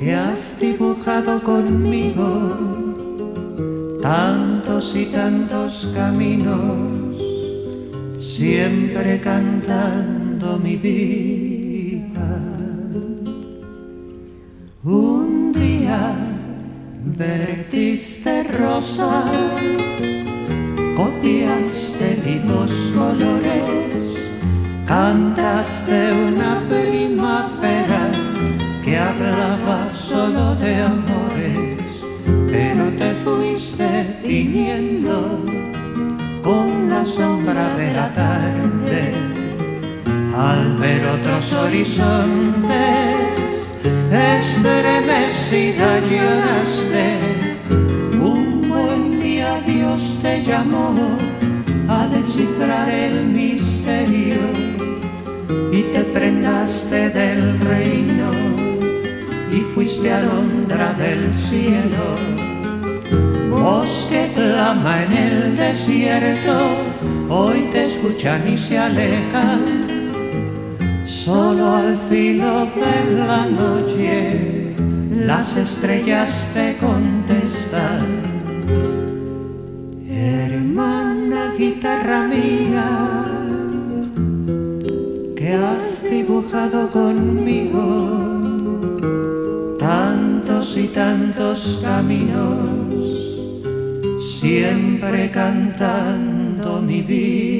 que has dibujado conmigo tantos y tantos caminos, siempre cantando mi vida. Un día vertiste rosas, copiaste vivos colores, cantaste una primavera que hablaba solo de amores, pero te fuiste tiñendo con la sombra de la tarde al ver otros horizontes estremecida lloraste. Un buen día Dios te llamó a descifrar el fuiste alondra del cielo. Voz que clama en el desierto, hoy te escuchan y se alejan Solo al filo de la noche las estrellas te contestan. Hermana guitarra mía, que has dibujado conmigo y tantos caminos, siempre cantando mi vida.